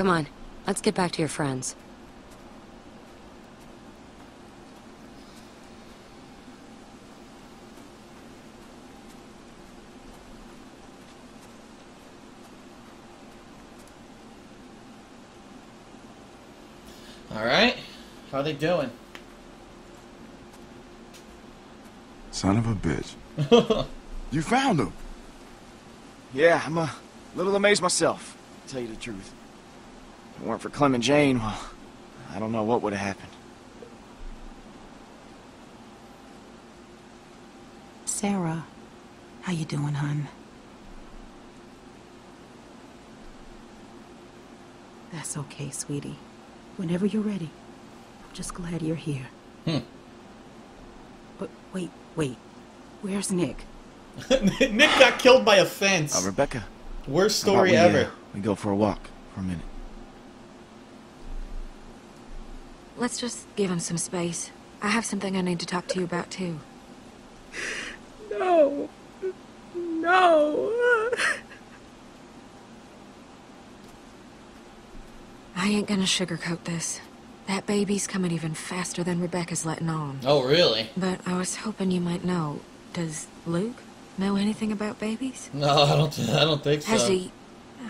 Come on, let's get back to your friends. All right. How are they doing? Son of a bitch. you found him. Yeah, I'm a little amazed myself, to tell you the truth. If it weren't for Clem and Jane, well, I don't know what would have happened. Sarah, how you doing, hun? That's okay, sweetie. Whenever you're ready. I'm just glad you're here. Hmm. But wait, wait. Where's Nick? Nick got killed by a fence. Uh, Rebecca. Worst story we, uh, ever. we go for a walk for a minute. Let's just give him some space. I have something I need to talk to you about, too. No. No. I ain't gonna sugarcoat this. That baby's coming even faster than Rebecca's letting on. Oh, really? But I was hoping you might know. Does Luke know anything about babies? No, I don't. I don't think so. Has he,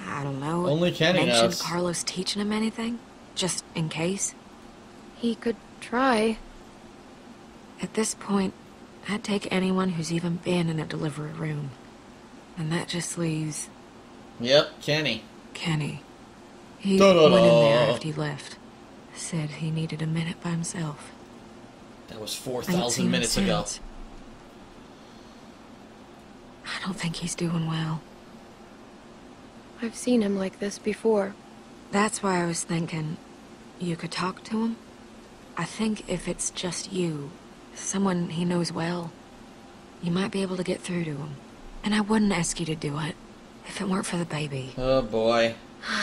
I don't know, Only Kenny mentioned knows. Carlos teaching him anything? Just in case? He could try. At this point, I'd take anyone who's even been in a delivery room. And that just leaves Yep, Kenny. Kenny. He Da-da-da. went in there after he left. Said he needed a minute by himself. That was four I ain't seen thousand him minutes ago. I don't think he's doing well. I've seen him like this before. That's why I was thinking you could talk to him. I think if it's just you, someone he knows well, you might be able to get through to him. And I wouldn't ask you to do it if it weren't for the baby. Oh boy.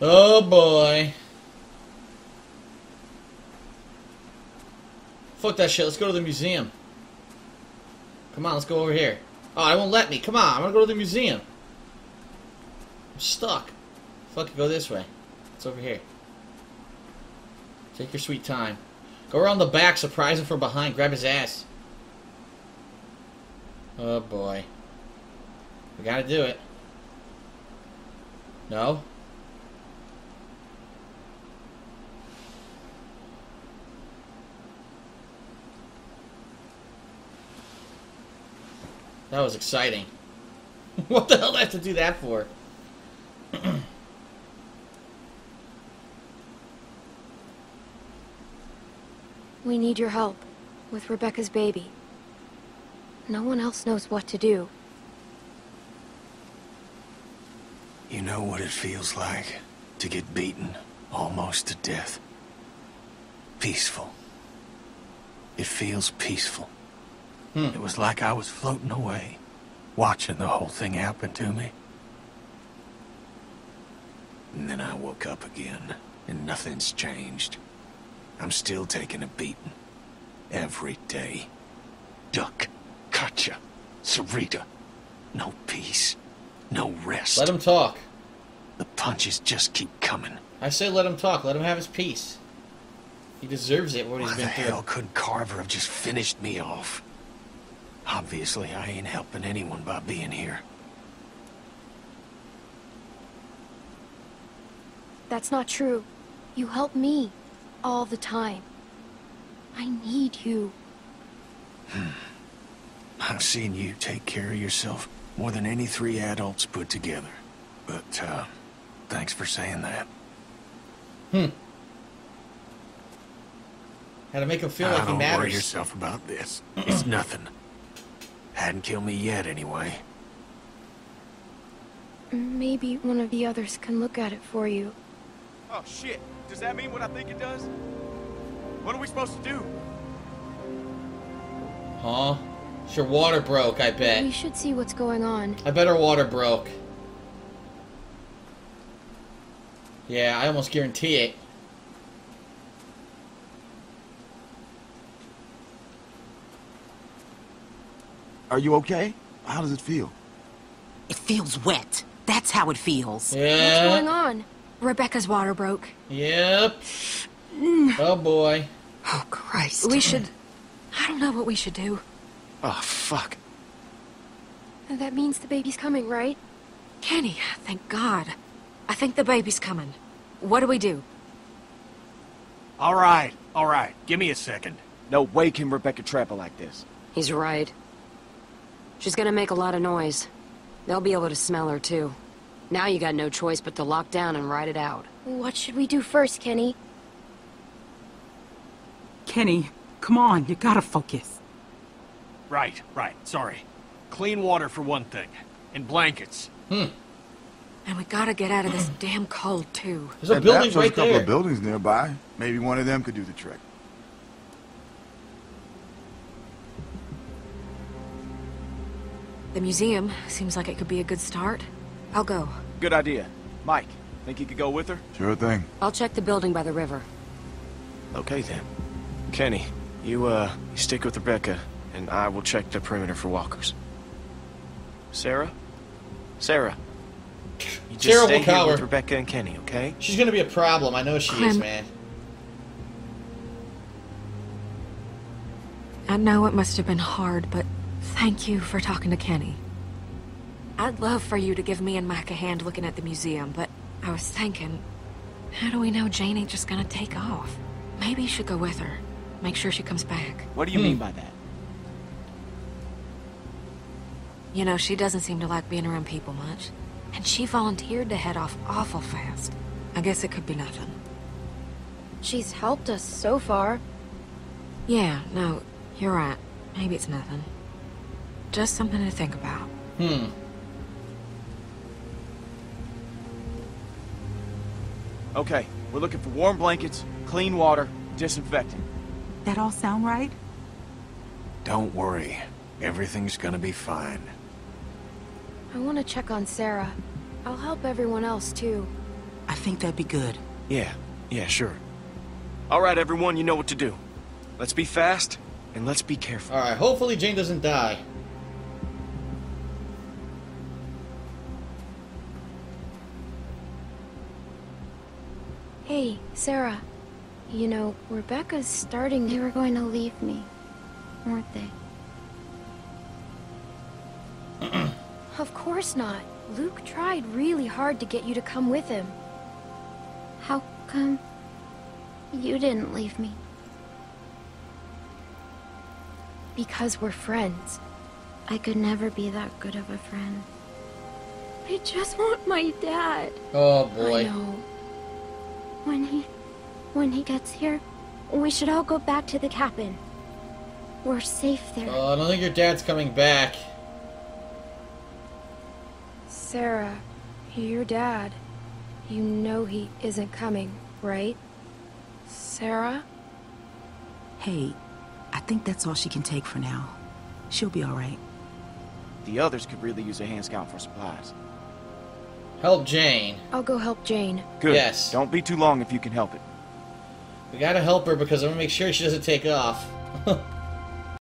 Oh boy. Fuck that shit. Let's go to the museum. Come on, let's go over here. Oh, I won't let me. Come on, I'm gonna go to the museum. I'm stuck. Fuck go this way. It's over here. Take your sweet time. Go around the back, surprise him from behind, grab his ass. Oh boy. We gotta do it. No? That was exciting. what the hell did I have to do that for? We need your help with Rebecca's baby. No one else knows what to do. You know what it feels like to get beaten almost to death. Peaceful. It feels peaceful. Hmm. It was like I was floating away, watching the whole thing happen to me. And then I woke up again, and nothing's changed. I'm still taking a beating. Every day. Duck, Katjaa, Sarita. No peace. No rest. Let him talk. The punches just keep coming. I say let him talk. Let him have his peace. He deserves it, what he's Why the been hell through. couldn't Carver have just finished me off? Obviously, I ain't helping anyone by being here. That's not true. You help me all the time. I need you. I've seen you take care of yourself more than any three adults put together. But, uh, thanks for saying that. Hmm. Had to make him feel Now, like he don't worry yourself about this. It's nothing. Hadn't killed me yet, anyway. Maybe one of the others can look at it for you. Oh, shit. Does that mean what I think it does? What are we supposed to do? Huh? Your water broke, I bet. We should see what's going on. I bet her water broke. Yeah, I almost guarantee it. Are you okay? How does it feel? It feels wet. That's how it feels. Yeah. What's going on? Rebecca's water broke. Yep. Mm. Oh boy. Oh, Christ. We should... I don't know what we should do. Oh, fuck. That means the baby's coming, right? Kenny, thank God. I think the baby's coming. What do we do? All right, all right. Give me a second. No way can Rebecca trap her like this. He's right. She's gonna make a lot of noise. They'll be able to smell her, too. Now you got no choice but to lock down and ride it out. What should we do first, Kenny? Kenny, come on. You gotta focus. Right, right. Sorry. Clean water for one thing. And blankets. Hmm. And we gotta get out of this damn cold, too. There's a And building perhaps there's right a couple there. of buildings nearby. Maybe one of them could do the trick. The museum seems like it could be a good start. I'll go. Good idea. Mike, think you could go with her? Sure thing. I'll check the building by the river. Okay, then. Kenny, you, uh, you stick with Rebecca, and I will check the perimeter for walkers. Sarah? Sarah. You just Sarah stay will here with Rebecca and Kenny, okay? She's gonna be a problem. I know she is, man. I know it must have been hard, but thank you for talking to Kenny. I'd love for you to give me and Mac a hand looking at the museum, but I was thinking, how do we know Jane ain't just gonna take off? Maybe you should go with her. Make sure she comes back. What do you mean by that? You know, she doesn't seem to like being around people much. And she volunteered to head off awful fast. I guess it could be nothing. She's helped us so far. Yeah, no, you're right. Maybe it's nothing. Just something to think about. Hmm. Okay, we're looking for warm blankets, clean water, disinfectant. That all sound right? Don't worry. Everything's gonna be fine. I want to check on Sarah. I'll help everyone else, too. I think that'd be good. Yeah, yeah, sure. All right, everyone, you know what to do. Let's be fast, and let's be careful. All right. Hopefully Jane doesn't die. Hey, Sarah. You know, Rebecca's starting... They were going to leave me, weren't they? Of course not. Luke tried really hard to get you to come with him. How come you didn't leave me? Because we're friends. I could never be that good of a friend. I just want my dad. Oh I boy. know. When he... when he gets here, We should all go back to the cabin. we're safe there. Oh, I don't think your dad's coming back. Sarah, your dad. You know he isn't coming, right? Sarah? Hey, I think that's all she can take for now. She'll be all right. The others could really use a hand scout for supplies. Help Jane. I'll go help Jane. Good. Yes. Don't be too long if you can help it. We gotta help her because I'm gonna make sure she doesn't take off.